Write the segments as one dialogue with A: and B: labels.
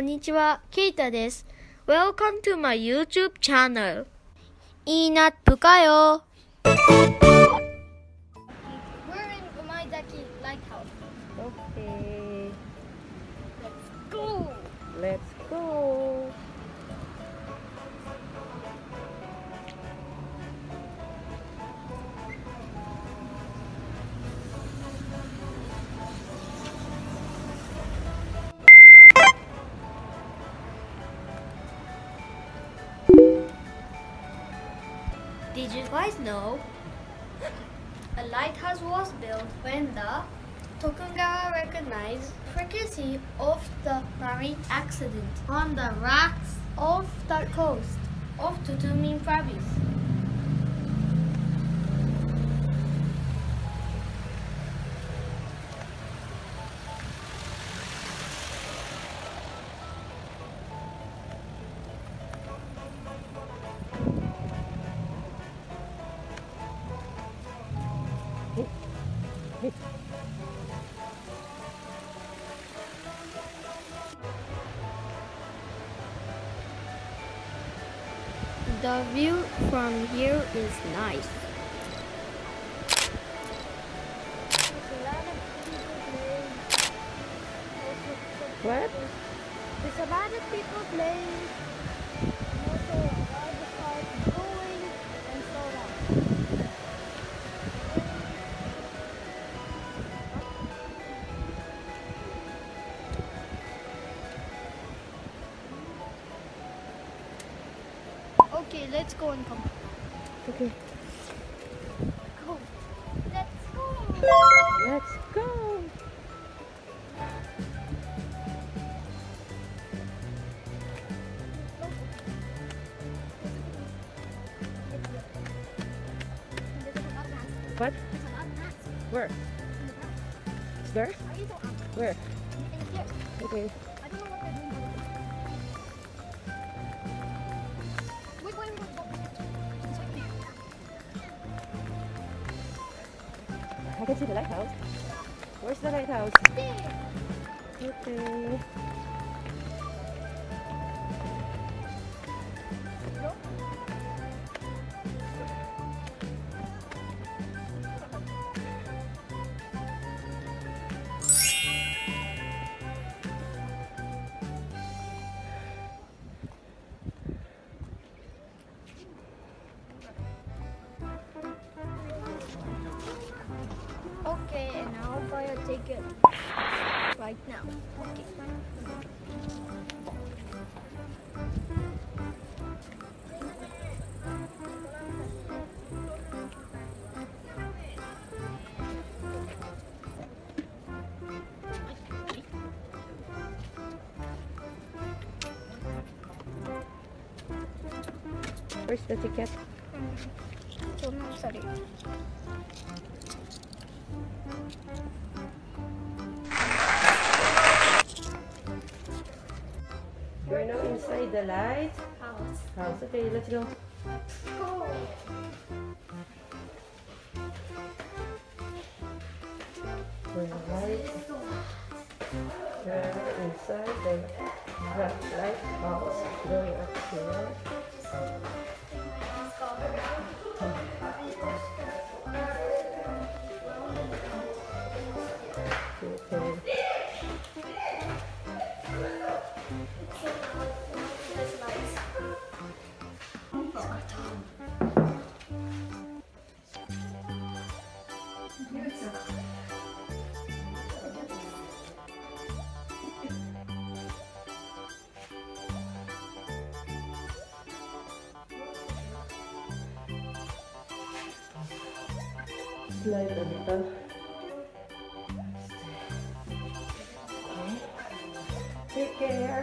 A: こんにちは、ケイタです。Welcome to my YouTube channel. いいな、ぷかよ。We're in Umaidaki Lighthouse.
B: Okay,
A: Did you guys know a lighthouse was built when the Tokugawa recognized frequency of the marine accident on the rocks off the coast of Totomi province. The view from here is nice.
B: What?
A: There's a lot of people playing. Okay, let's go and come.
B: Okay,
A: Go. Let's go.
B: let's go. What? Where? There? Where? Okay. Can see the lighthouse. Where's the lighthouse? Okay.
A: Okay, I'll buy a ticket right now. Okay.
B: Where's the ticket? Mm-hmm.
A: So now, sorry.
B: We're now inside the light
A: House.
B: house. Okay, let's go.
A: Go.
B: We're right inside the red lighthouse. Going up here. Slide a little. Okay. Take care.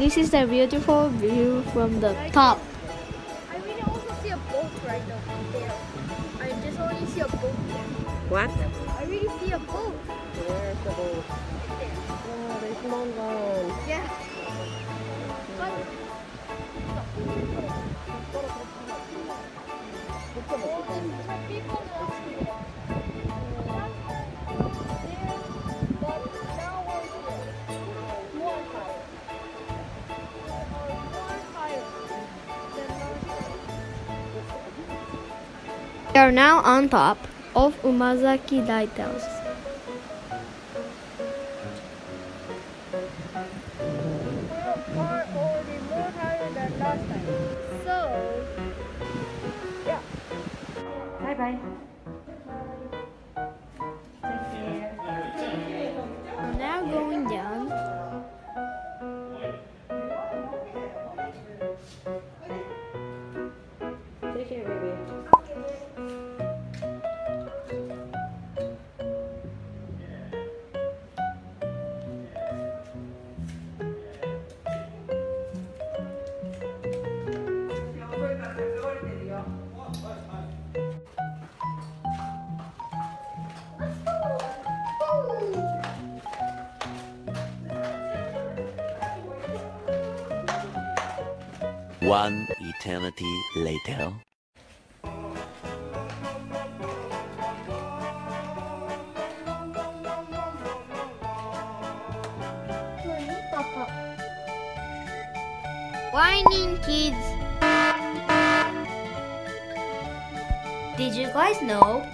A: This is the beautiful view from the top. I really also see a boat right over there. I just only see a boat there.
B: What?
A: I really see a boat
B: Where's the boat?
A: there.
B: Oh, there's one.
A: Yeah. We are now on top of Omaezaki Lighthouse.
C: One eternity later.
A: Whining kids. Did you guys know